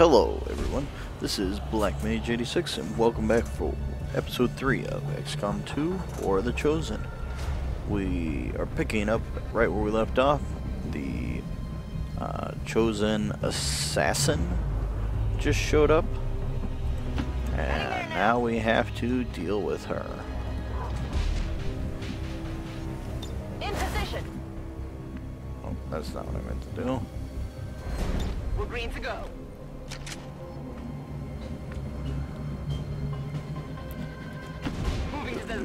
Hello everyone, this is Black Mage 86 and welcome back for episode 3 of XCOM 2 or The Chosen. We are picking up right where we left off. The uh, Chosen Assassin just showed up and now we have to deal with her. In position. Oh, that's not what I meant to do. We're green to go.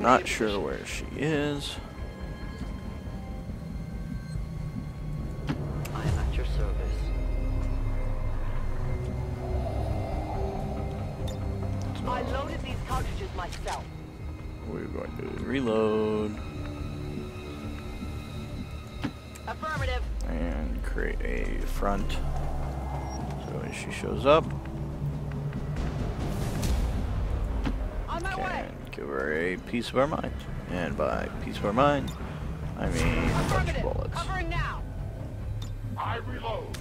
Not sure where she is. I am at your service. I loaded these cartridges myself. We're going to reload Affirmative. and create a front. So when she shows up, her a piece of our mind. And by piece of our mind, I mean a bunch of Affirmative. bullets. Covering now. I reload.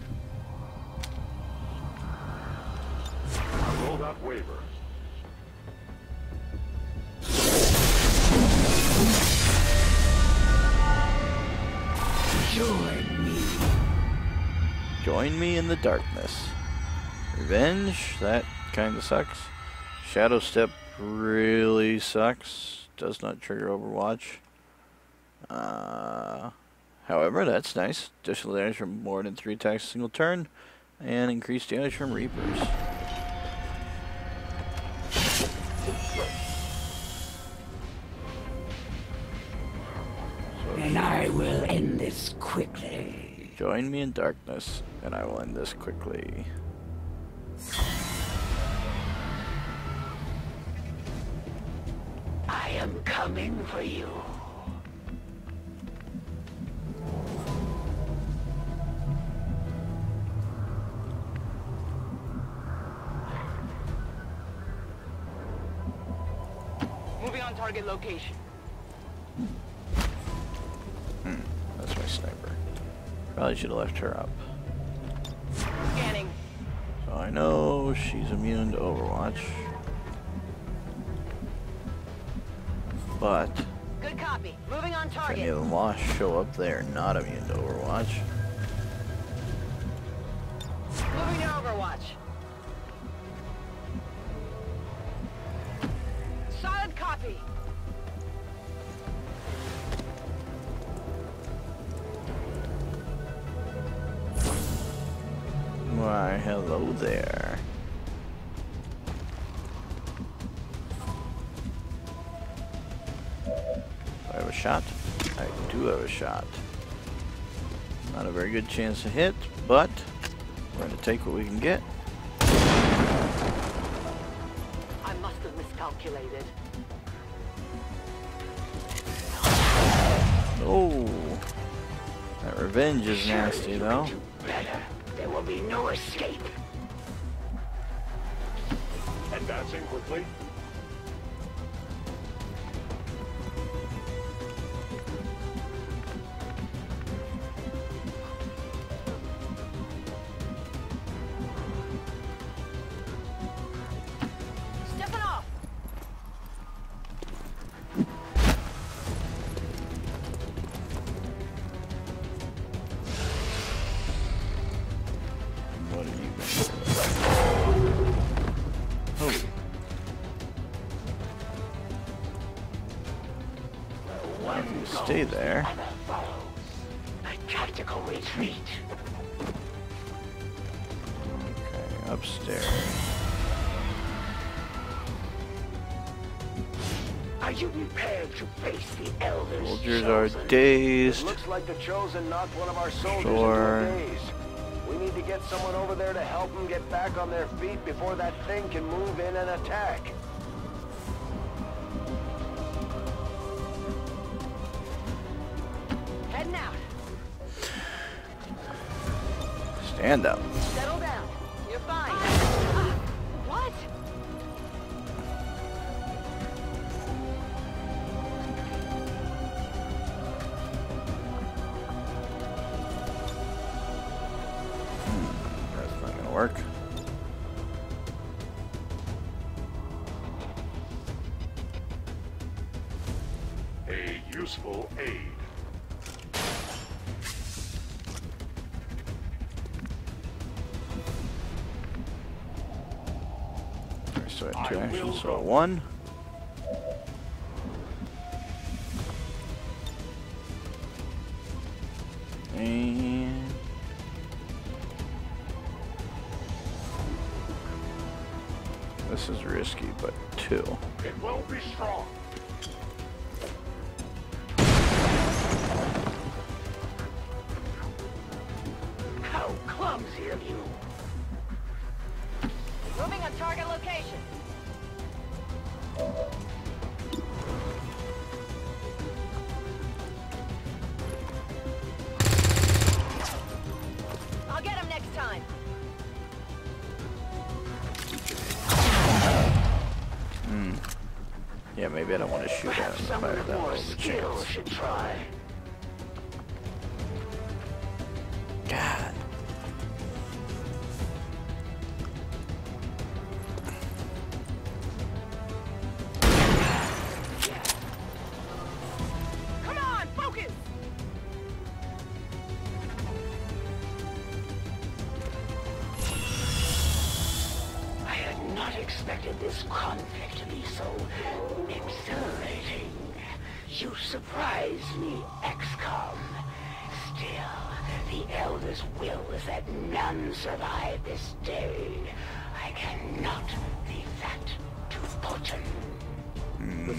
I will not waver. Join me in the darkness. Revenge, that kind of sucks. Shadow Step really sucks. Does not trigger Overwatch. Uh, however, that's nice. Additional damage from more than three attacks a single turn, and increased damage from Reapers. And I will end this quickly. join me in darkness, and I will end this quickly. Coming for you. Moving on target location. Hmm, that's my sniper. Probably should have left her up. Scanning. So I know she's immune to Overwatch. But Good copy. Moving on if any of target. show up there not immune to Overwatch, good chance to hit, but we're going to take what we can get. I must have miscalculated. Oh, that revenge is nasty Surely though. better. There will be no escape. Advancing quickly. Dazed. Looks like the Chosen knocked one of our soldiers Sure. into a daze. We need to get someone over there to help them get back on their feet before that thing can move in and attack. Heading out. Stand up. Useful aid. So I have two actions. So one.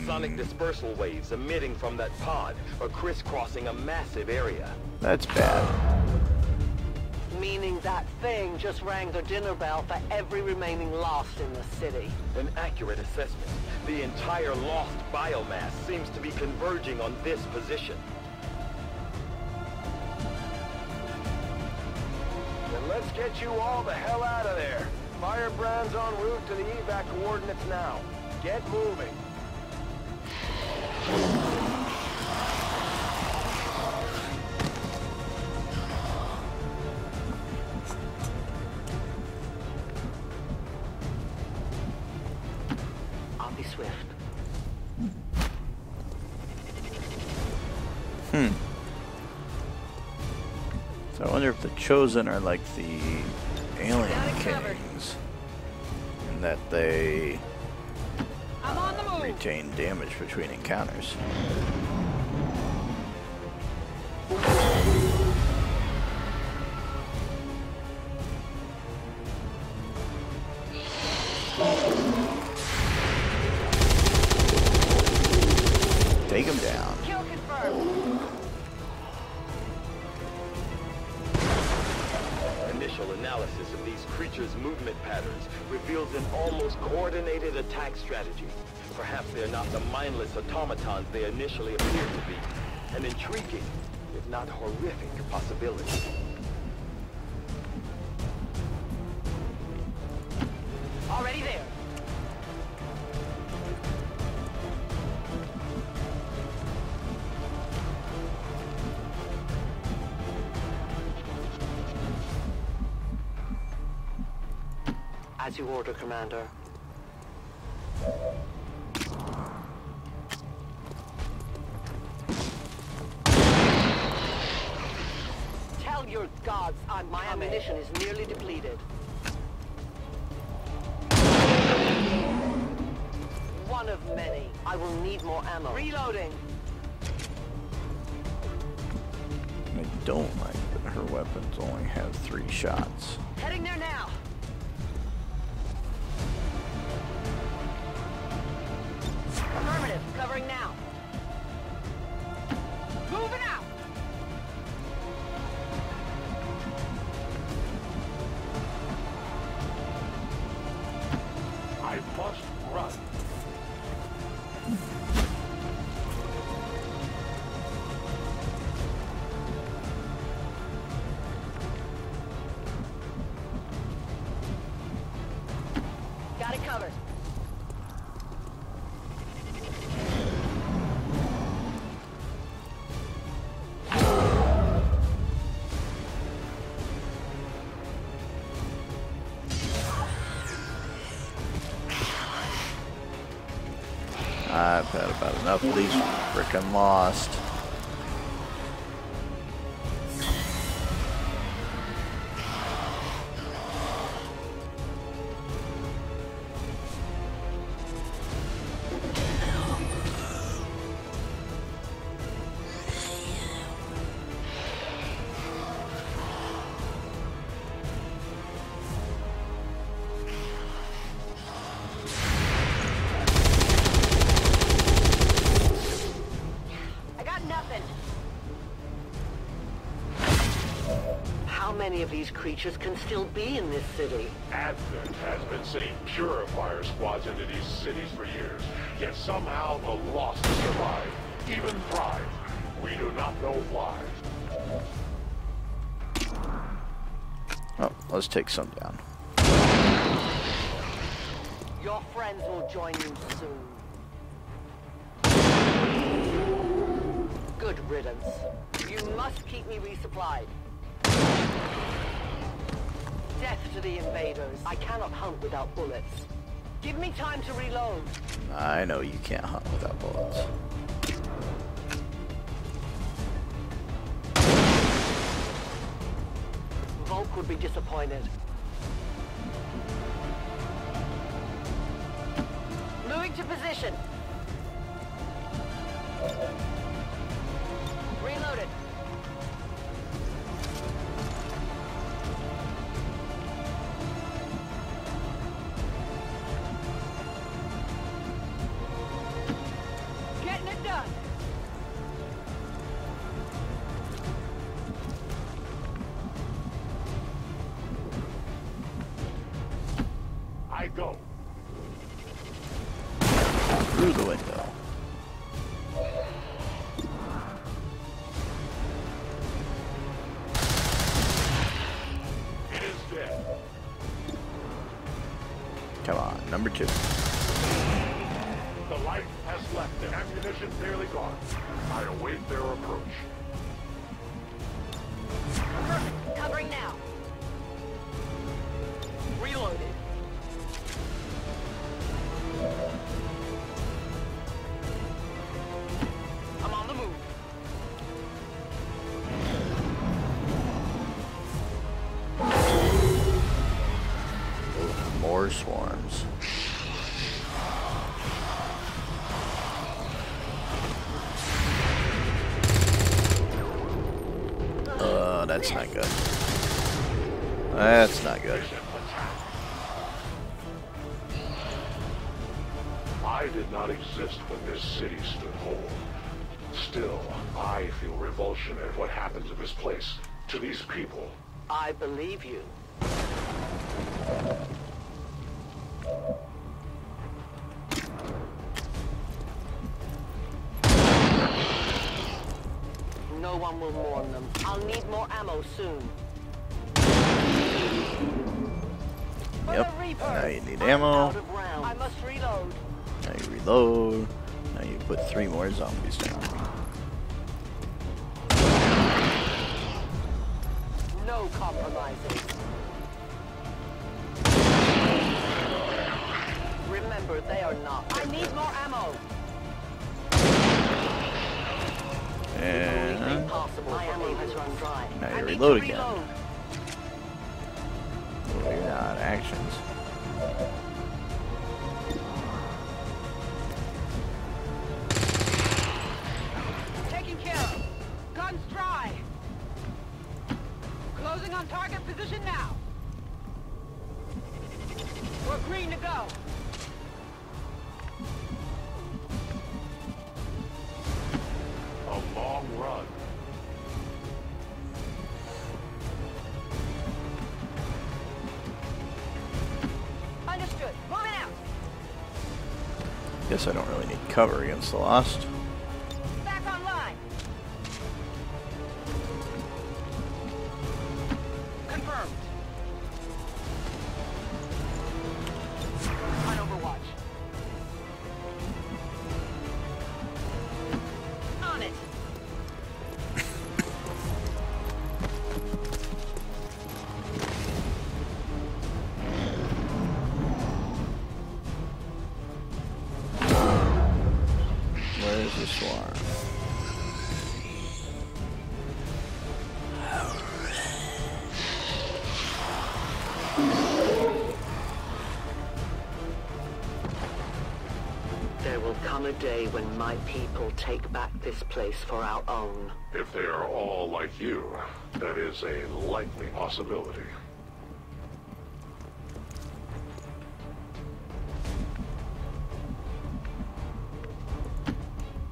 Sonic dispersal waves emitting from that pod are crisscrossing a massive area. That's bad. Meaning that thing just rang the dinner bell for every remaining lost in the city. An accurate assessment. The entire lost biomass seems to be converging on this position. Then let's get you all the hell out of there. Firebrand's en route to the evac coordinates now. Get moving. Hmm. Chosen are like the alien Got it covered. kings. And that they retain damage between encounters. As you order, Commander. Tell your gods I'm My ammunition is nearly depleted. One of many. I will need more ammo. Reloading. I don't like that her weapons only have three shots. Had about enough of these frickin' lost. Creatures can still be in this city. Advent has been sending purifier squads into these cities for years, yet somehow the Lost survive, even thrive. We do not know why. Oh, let's take some down. Your friends will join you soon. Good riddance. You must keep me resupplied. To the invaders. I cannot hunt without bullets. Give me time to reload. I know you can't hunt without bullets. Volk would be disappointed. Moving to position. Go. Through the window. It is dead. Come on, number two. The light has left and ammunition nearly gone. I await their approach. To these people. I believe you. No one will mourn them. I'll need more ammo soon. Yep. the Now you need ammo. out of rounds. I must reload. Now you reload. Now you put three more zombies down. No compromises. Remember, they are not. I need more ammo. And Impossible. My ammo has run dry. Now you reload again. reload. believe it or not, actions. Cover against the Lost. There will come a day when my people take back this place for our own. If they are all like you, that is a likely possibility.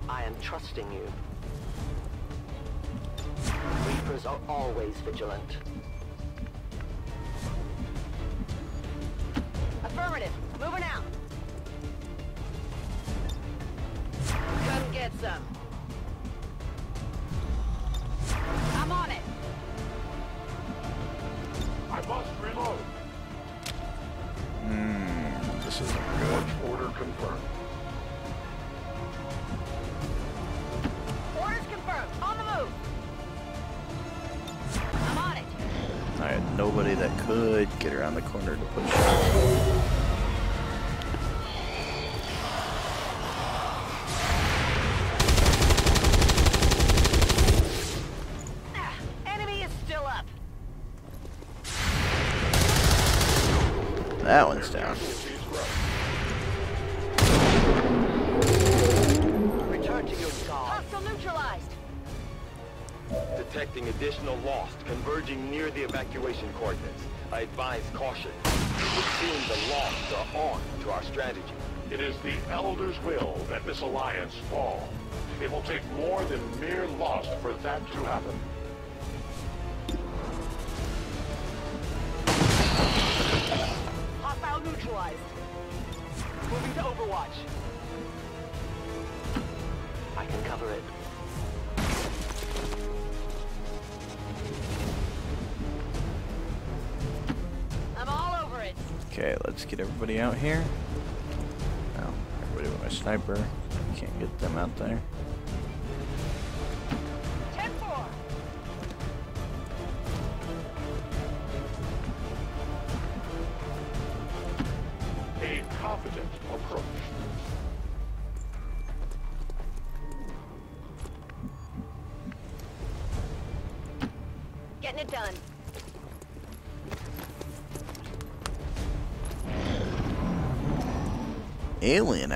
I am trusting you. Reapers are always vigilant. Affirmative. Moving out. Come down. Casualties grow. Return to your guard. Hostile neutralized. Detecting additional lost converging near the evacuation coordinates. I advise caution. It would seem the lost are on to our strategy. It is the Elder's will that this alliance fall. It will take more than mere loss for that to happen. Overwatch. I can cover it. I'm all over it. Okay, let's get everybody out here. Well, everybody with my sniper. Can't get them out there.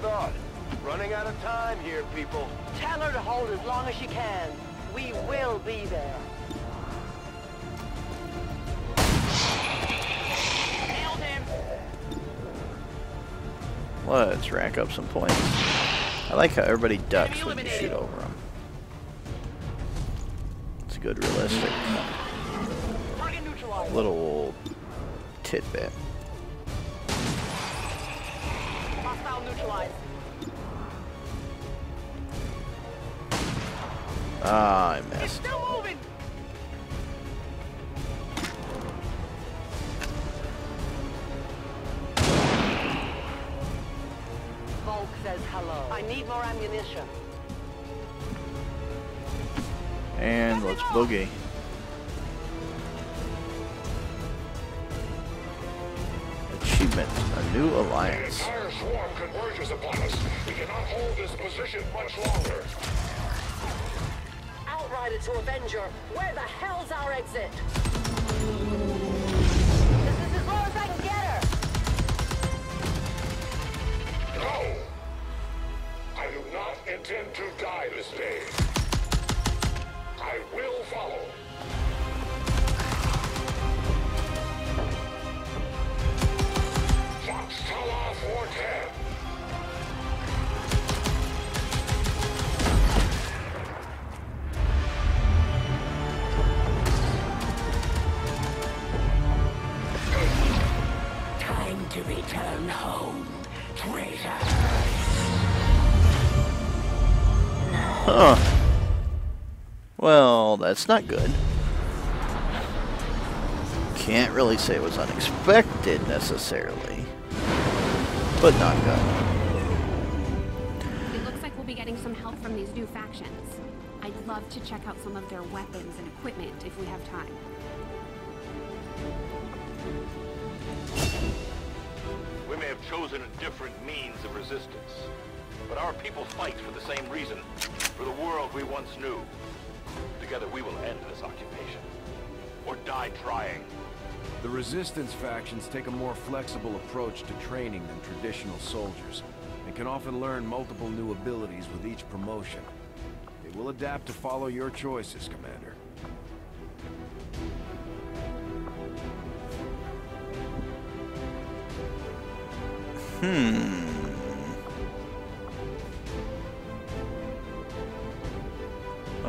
thought. Running out of time here, people. Tell her to hold as long as she can. We will be there. Nailed him. Let's rack up some points. I like how everybody ducks when you shoot over them. It's a good realistic little tidbit. Hostile neutralized. Ah, I It's missed. still moving. Volk says hello. I need more ammunition. And let's boogie. Achievement, a new alliance. Entire swarm converges upon us. We cannot hold this position much longer. Outrider to Avenger. Where the hell's our exit? This is as low as I can get her. No! I do not intend to die this day. That's not good. Can't really say it was unexpected necessarily, but not good. It looks like we'll be getting some help from these new factions. I'd love to check out some of their weapons and equipment if we have time. We may have chosen a different means of resistance, but our people fight for the same reason, for the world we once knew. Together we will end this occupation, or die trying. The Resistance factions take a more flexible approach to training than traditional soldiers, and can often learn multiple new abilities with each promotion. They will adapt to follow your choices, Commander. Hmm.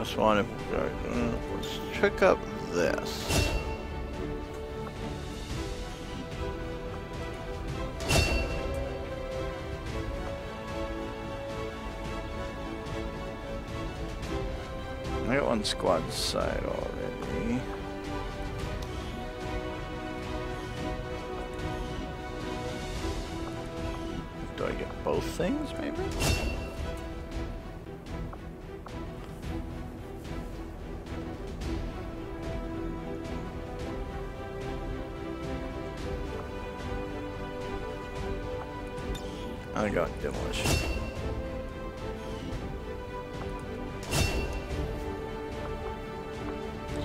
Let's want to let's check up this. I got one squad side already. Do I get both things, maybe? So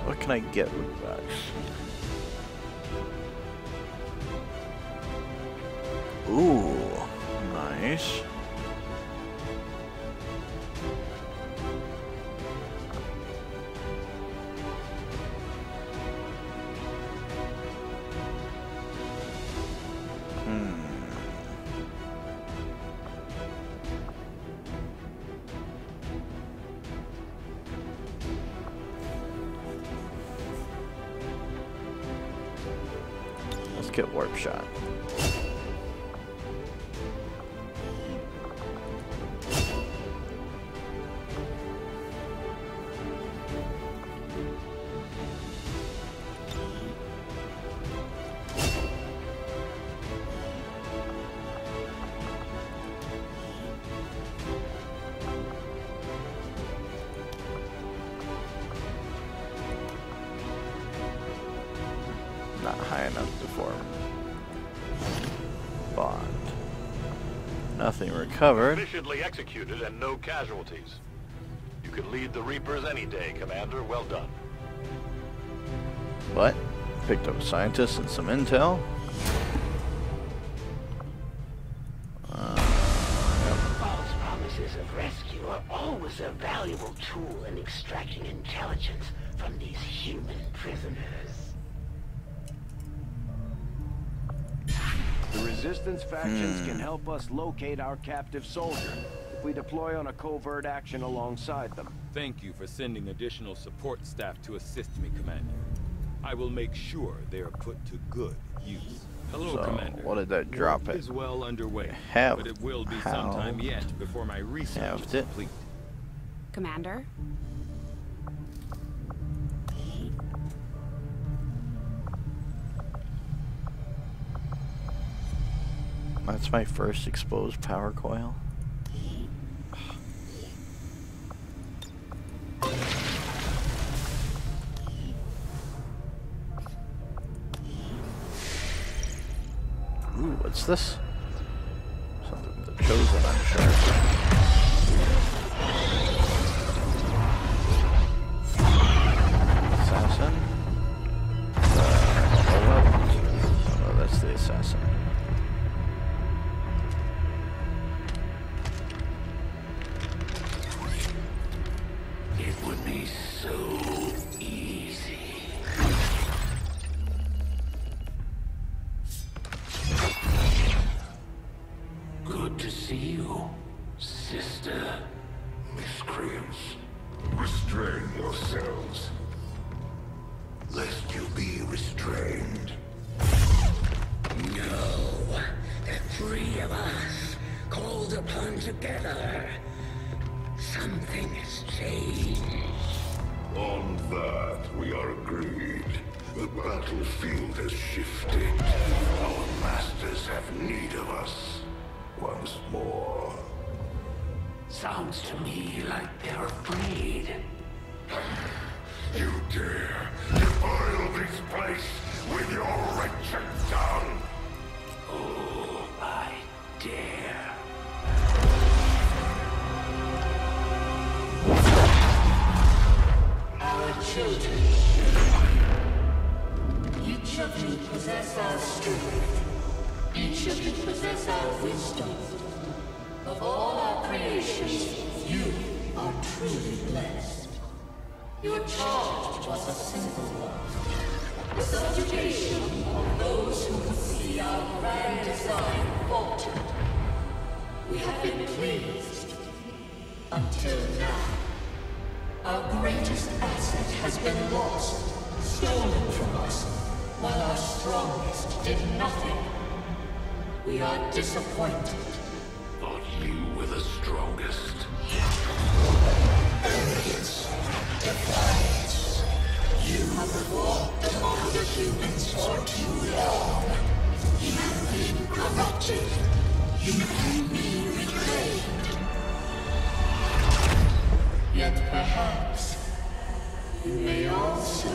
what can I get with that? Get warp shot. Nothing recovered. Efficiently executed and no casualties. You can lead the Reapers any day, Commander. Well done. What? Picked up scientists and some intel. False promises of rescue are always a valuable tool in extracting intelligence from these human prisoners. Resistance factions can hmm. help us locate our captive soldier if we deploy on a covert action alongside them. Thank you for sending additional support staff to assist me, Commander. I will make sure they are put to good use. Hello, So, Commander. what did that drop Work it? is well underway, Have- but it will be how- sometime yet before my research Halved is complete. Commander? That's my first exposed power coil. Ooh, what's this? Something Until now. Our greatest asset has been lost, stolen from us, while our strongest did nothing. We are disappointed. Thought you were the strongest. Arrogance, defiance. You have among the humans for too long. You've been corrupted. You can be reclaimed. Perhaps you may also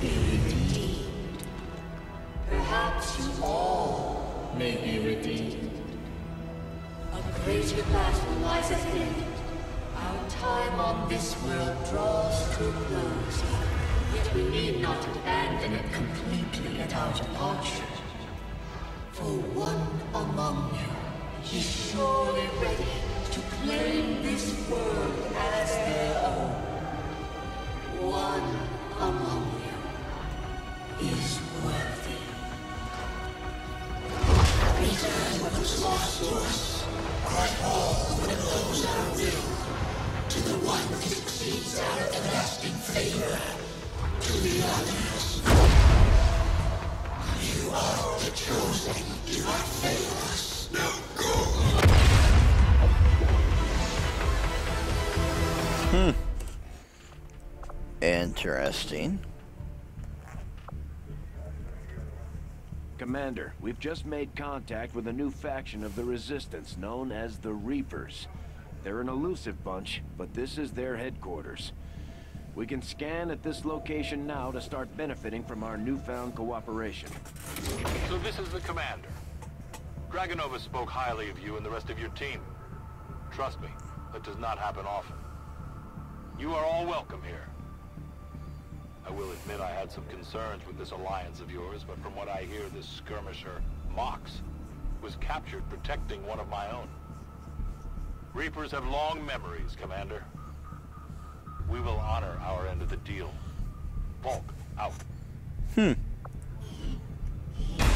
be redeemed. Perhaps you all may be redeemed. A greater battle lies ahead. Our time on this world draws to a close. Yet we need not abandon it completely at our departure. For one among you is surely ready claim this world as their own. Interesting. Commander, we've just made contact with a new faction of the Resistance known as the Reapers. They're an elusive bunch, but this is their headquarters. We can scan at this location now to start benefiting from our newfound cooperation. So this is the commander. Dragunova spoke highly of you and the rest of your team. Trust me, that does not happen often. You are all welcome here. I will admit I had some concerns with this alliance of yours, but from what I hear, this skirmisher, Mox, was captured protecting one of my own. Reapers have long memories, Commander. We will honor our end of the deal. Volk, out. Hmm. Your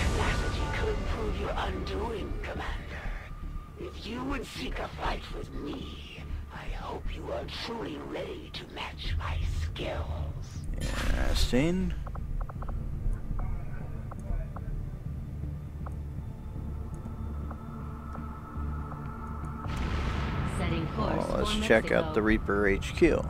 tenacity could prove your undoing, Commander. If you would seek a fight with me, I hope you are truly ready to match my skills. Interesting. Well, let's check Mexico. out the Reaper HQ.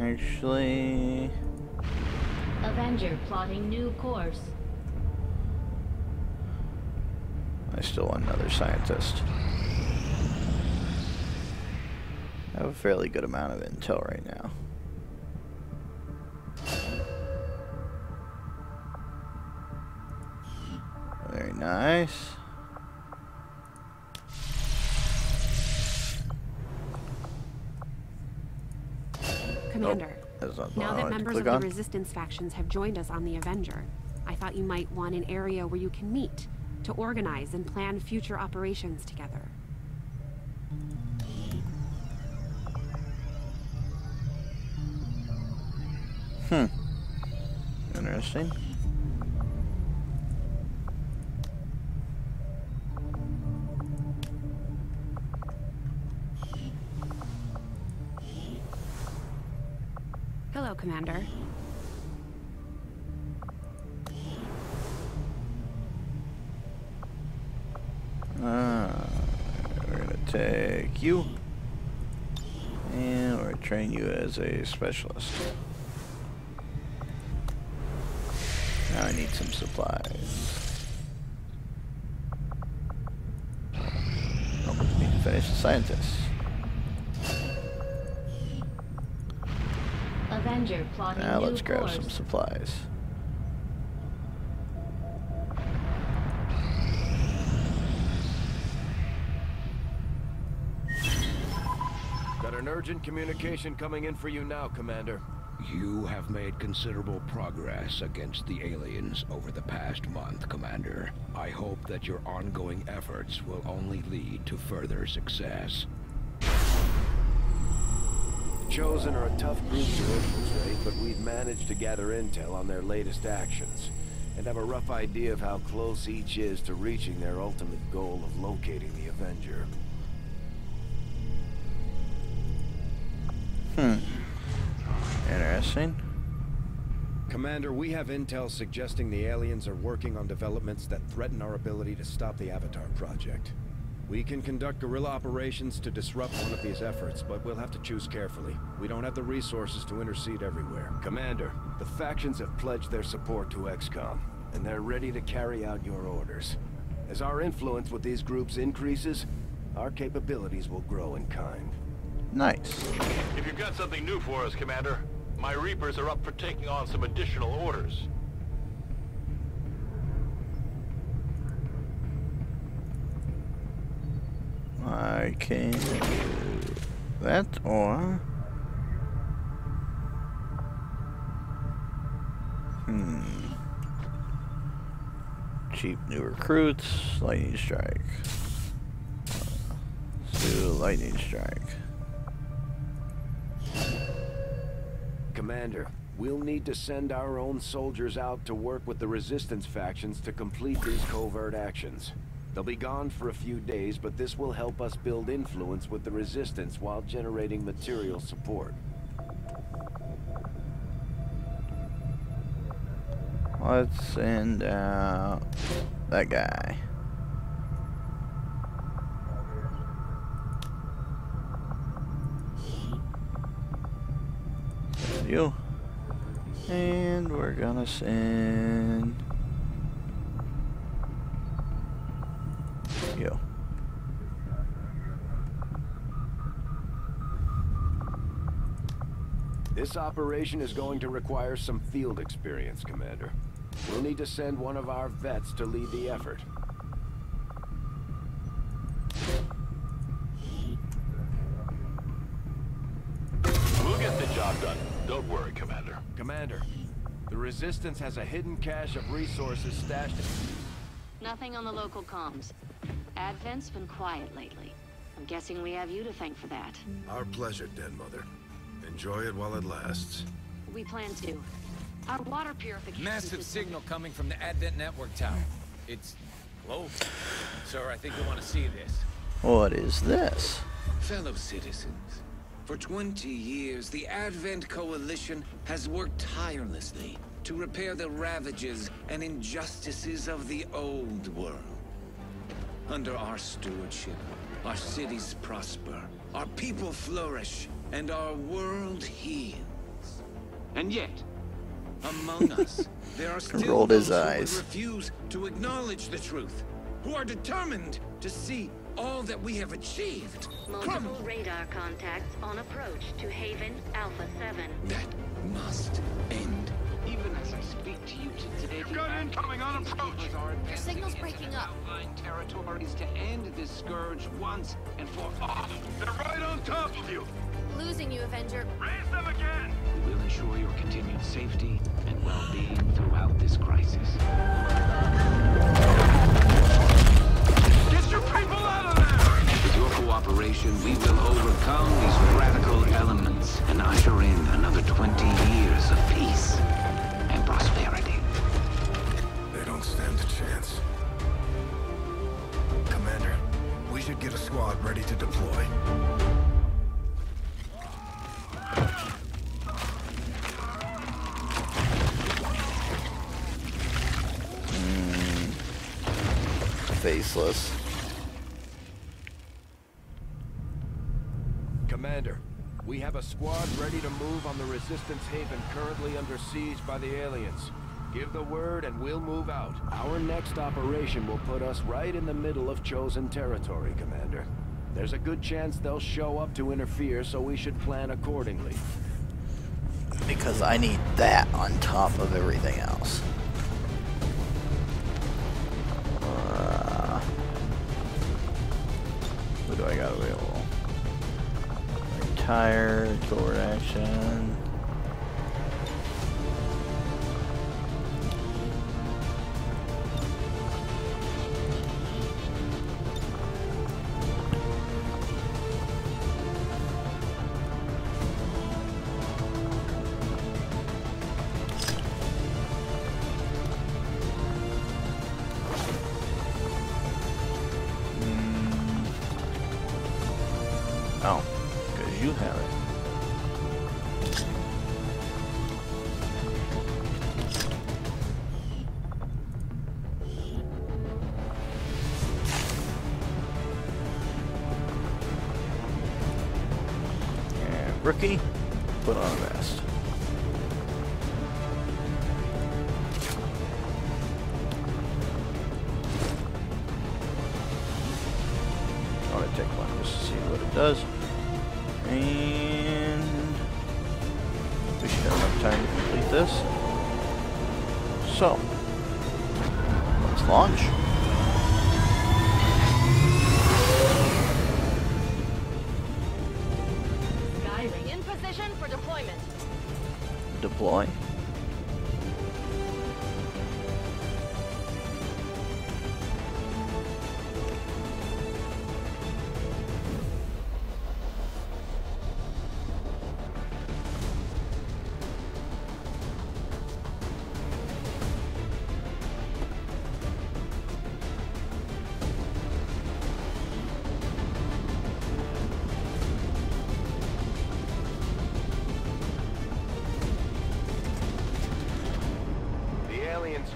Actually, Avenger plotting new course. I still want another scientist. I have a fairly good amount of intel right now. Very nice. Commander, now that members of on. the Resistance factions have joined us on the Avenger, I thought you might want an area where you can meet to organize and plan future operations together. Hmm. Interesting. Hello, Commander. You, and we're train you as a specialist. Now I need some supplies. Oh, need to finish the scientist. Avenger plotting Now let's grab course. some supplies. Got a Urgent communication coming in for you now, Commander. You have made considerable progress against the aliens over the past month, Commander. I hope that your ongoing efforts will only lead to further success. The Chosen are a tough group to infiltrate, but we've managed to gather intel on their latest actions, and have a rough idea of how close each is to reaching their ultimate goal of locating the Avenger. Hmm. Interesting. Commander, we have intel suggesting the aliens are working on developments that threaten our ability to stop the Avatar Project. We can conduct guerrilla operations to disrupt one of these efforts, but we'll have to choose carefully. We don't have the resources to intercede everywhere. Commander, the factions have pledged their support to XCOM, and they're ready to carry out your orders. As our influence with these groups increases, our capabilities will grow in kind. Nice. If you've got something new for us, Commander, my Reapers are up for taking on some additional orders. I can do that or hmm cheap new recruits lightning strike uh, let's do lightning strike Commander, we'll need to send our own soldiers out to work with the resistance factions to complete these covert actions. They'll be gone for a few days, but this will help us build influence with the resistance while generating material support. let's send out that guy You and we're gonna send you This operation is going to require some field experience, Commander. We'll need to send one of our vets to lead the effort. The Resistance has a hidden cache of resources stashed... Nothing on the local comms. Advent's been quiet lately. I'm guessing we have you to thank for that. Our pleasure, Dead Mother. Enjoy it while it lasts. We plan to. Our water purification Massive signal coming from the Advent Network Tower. It's global. Sir, I think you want to see this. what is this Fellow citizens, for 20 years, the Advent Coalition has worked tirelessly to repair the ravages and injustices of the old world. Under our stewardship, our cities prosper, our people flourish, and our world heals. And yet, among us, there are still Rolled his those who eyes. would refuse to acknowledge the truth, who are determined to see all that we have achieved Multiple crumble. radar contacts on approach to Haven Alpha 7. That must you today, You've got incoming on approach. Your signal's breaking up. Outlying territories to end this scourge once and for all. They're right on top of you. Losing you, Avenger. Raise them again. We will ensure your continued safety and well-being throughout this crisis. Get your people out of there. With your cooperation, we will overcome these radical elements and usher in another 20 years of peace get a squad ready to deploy. Hmm. faceless Commander, we have a squad ready to move on the Resistance Haven currently under siege by the aliens. Give the word and we'll move out. Our next operation will put us right in the middle of chosen territory, Commander. There's a good chance they'll show up to interfere, so we should plan accordingly. because I need that on top of everything else. Uh, who do I got available? tire, forward action.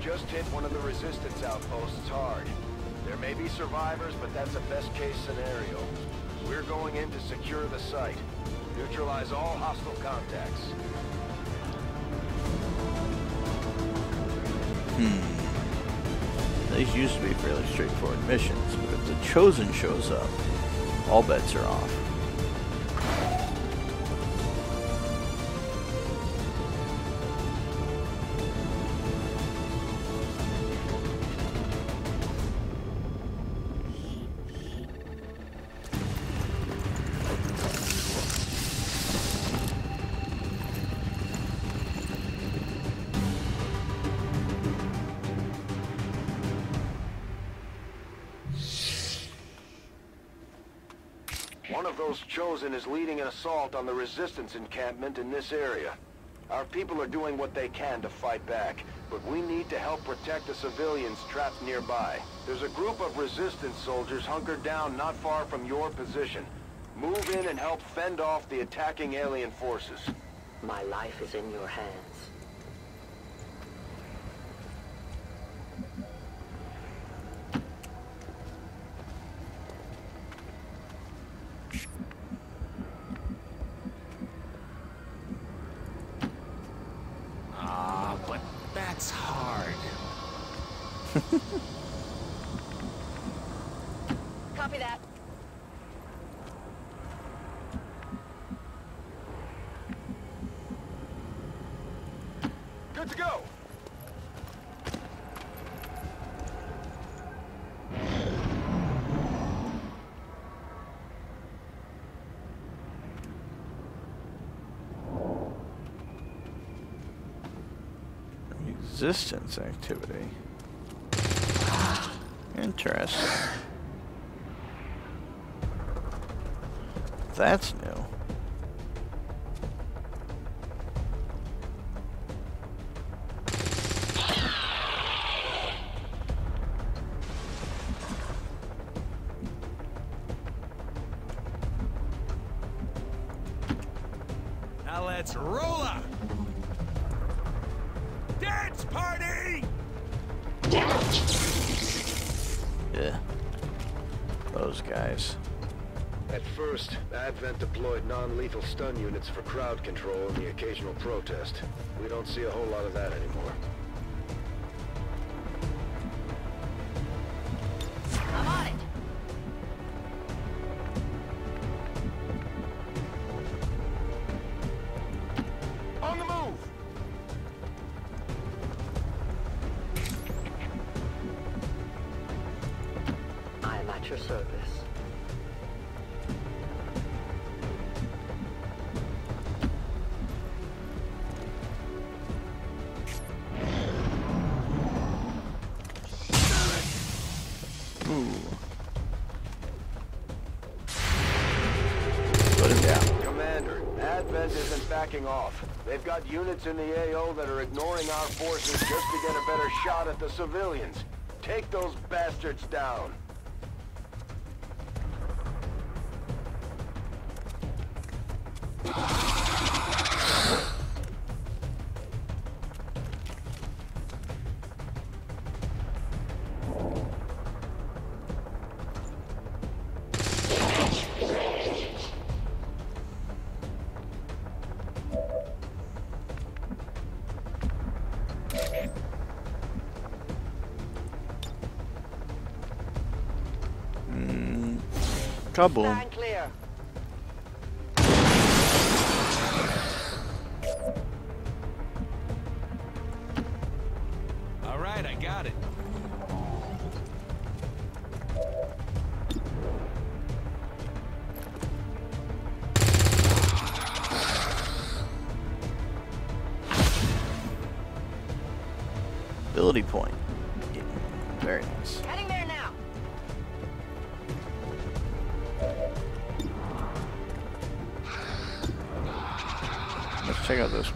Just hit one of the resistance outposts hard. There may be survivors, but that's a best case scenario. We're going in to secure the site. Neutralize all hostile contacts. Hmm. These used to be fairly straightforward missions, but if the Chosen shows up, all bets are off. Chosen is leading an assault on the resistance encampment in this area. Our people are doing what they can to fight back, but we need to help protect the civilians trapped nearby. There's a group of resistance soldiers hunkered down not far from your position. Move in and help fend off the attacking alien forces. My life is in your hands. Ah, but that's hard. Copy that. Good to go! Resistance activity. Interesting. That's new. Non-lethal stun units for crowd control and the occasional protest. We don't see a whole lot of that anymore. Backing off. They've got units in the AO that are ignoring our forces just to get a better shot at the civilians. Take those bastards down. acabou.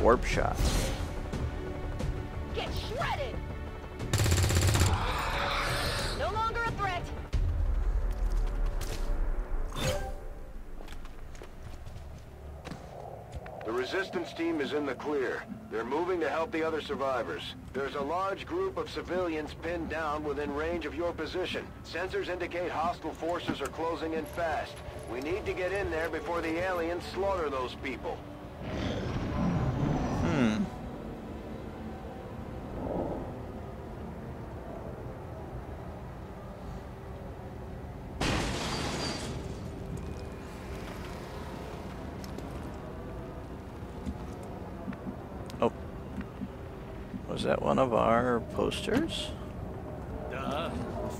Warp shot. Get shredded. No longer a threat. The resistance team is in the clear. They're moving to help the other survivors. There's a large group of civilians pinned down within range of your position. Sensors indicate hostile forces are closing in fast. We need to get in there before the aliens slaughter those people. Hmm. Oh. Was that one of our posters? Duh.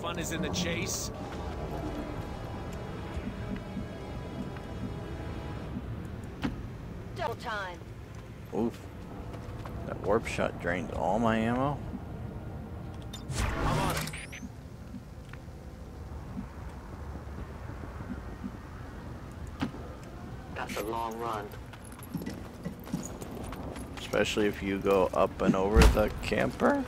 Fun is in the chase. Double time. Oof. That warp shot drained all my ammo. I'm on it. That's a long run. Especially if you go up and over the camper.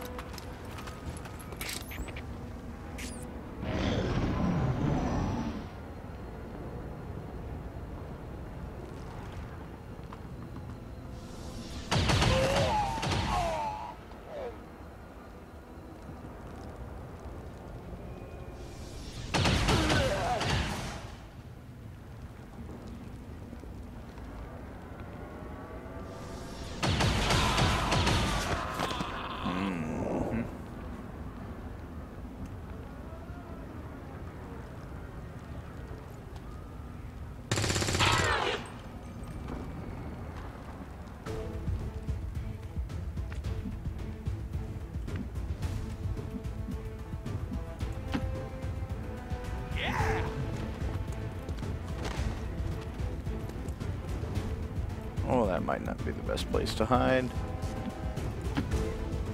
Might not be the best place to hide.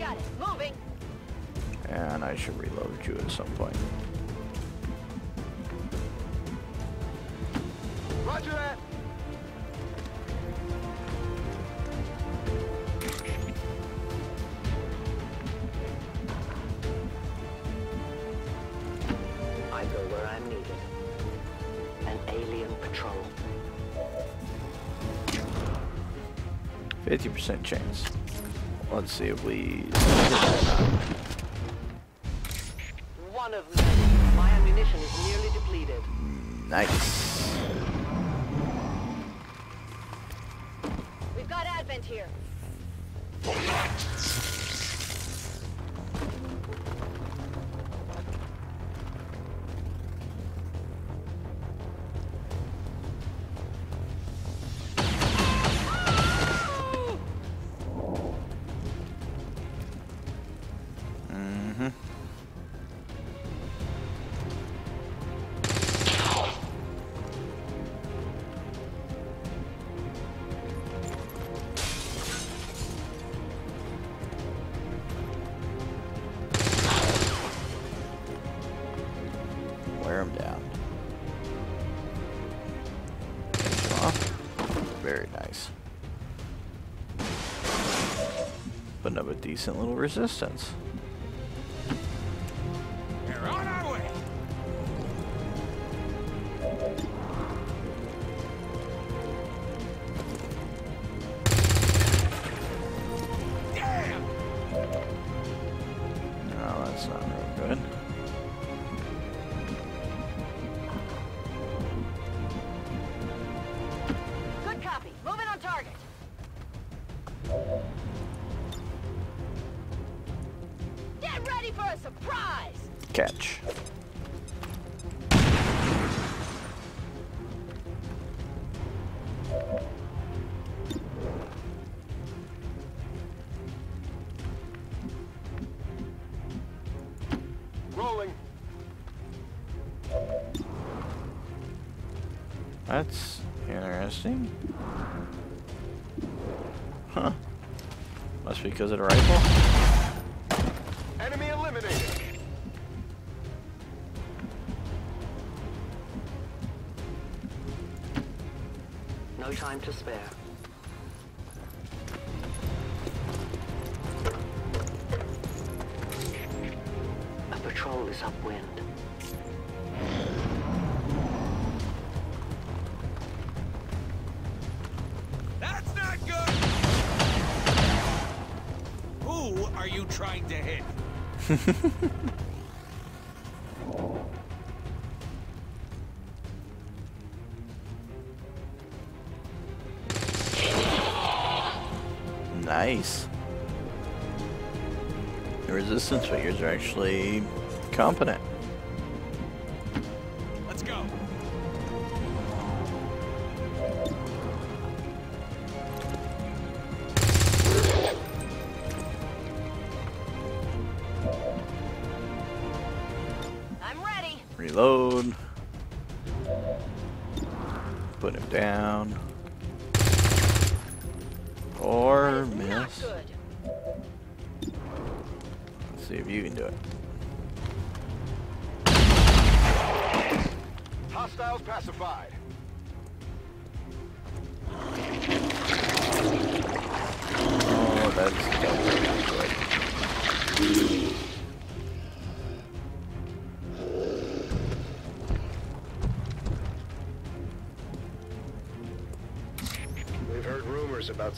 Got it. Moving. And I should reload you at some point. 50% Let's see if we... One of many. My ammunition is nearly depleted. Nice. We've got Advent here. Up a decent little resistance. Time to spare. A patrol is upwind. That's not good. Who are you trying to hit? Nice. The resistance figures are actually competent.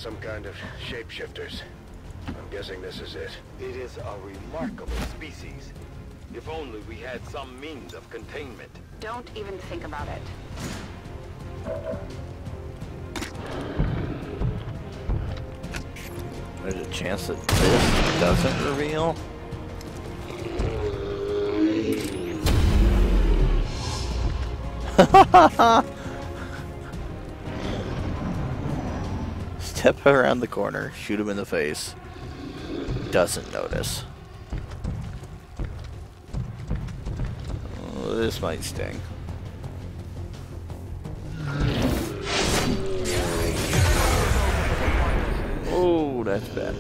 Some kind of shapeshifters. I'm guessing this is it. It is a remarkable species. If only we had some means of containment. Don't even think about it. There's a chance that this doesn't reveal. Step around the corner, shoot him in the face. Doesn't notice. Oh, this might sting. Oh, that's bad.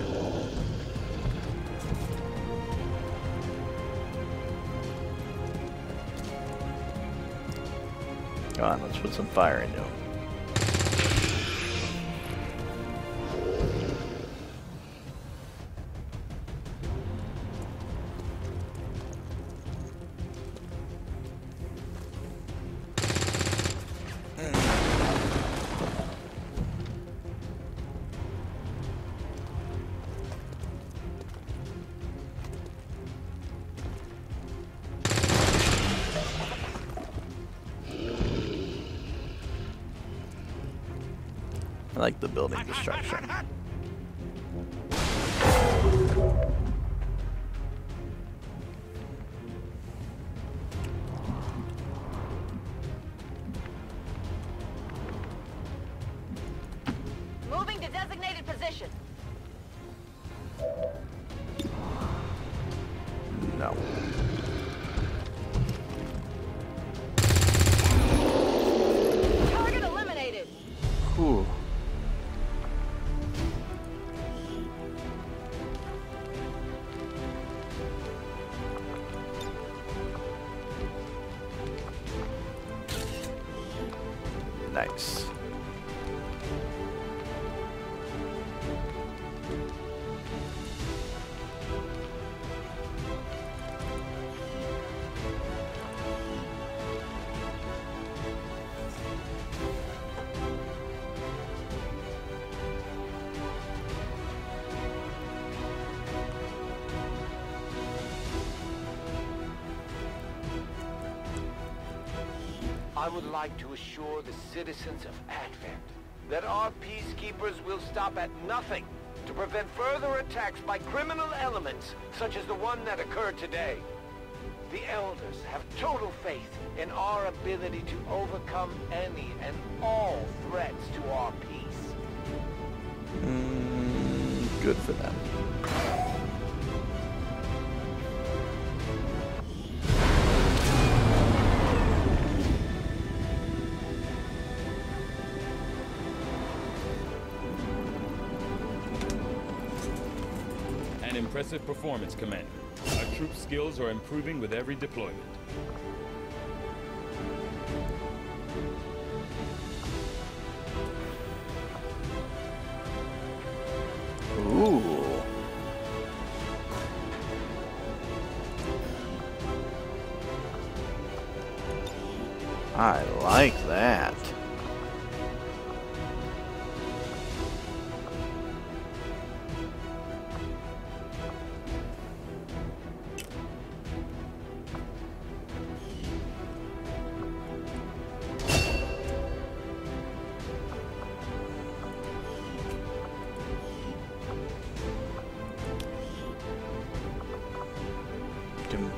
Come on, let's put some fire into him. Like Nice. Like to assure the citizens of Advent that our peacekeepers will stop at nothing to prevent further attacks by criminal elements such as the one that occurred today. The Elders have total faith in our ability to overcome any and all threats to our peace. Mm, good for them. Impressive performance, Commander. Our troop skills are improving with every deployment.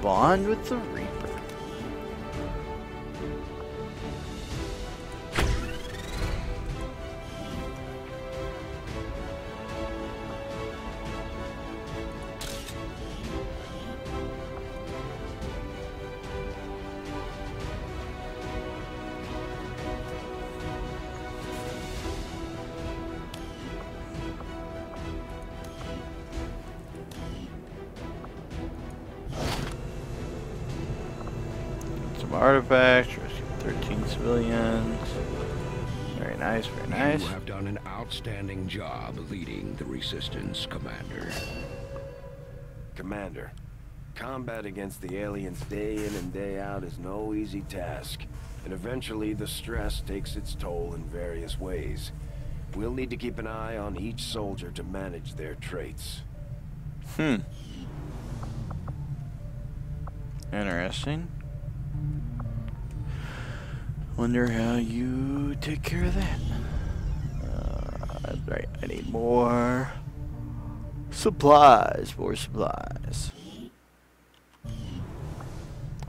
Bond with the Reaper. Outstanding job leading the Resistance, Commander. Commander, combat against the aliens day in and day out is no easy task. And eventually the stress takes its toll in various ways. We'll need to keep an eye on each soldier to manage their traits. Hmm. Interesting. Wonder how you take care of that. Right, I need more supplies, more supplies.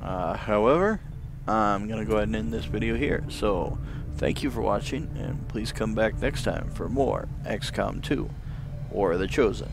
Uh, however, I'm gonna go ahead and end this video here. So, thank you for watching, and please come back next time for more XCOM 2 or The Chosen.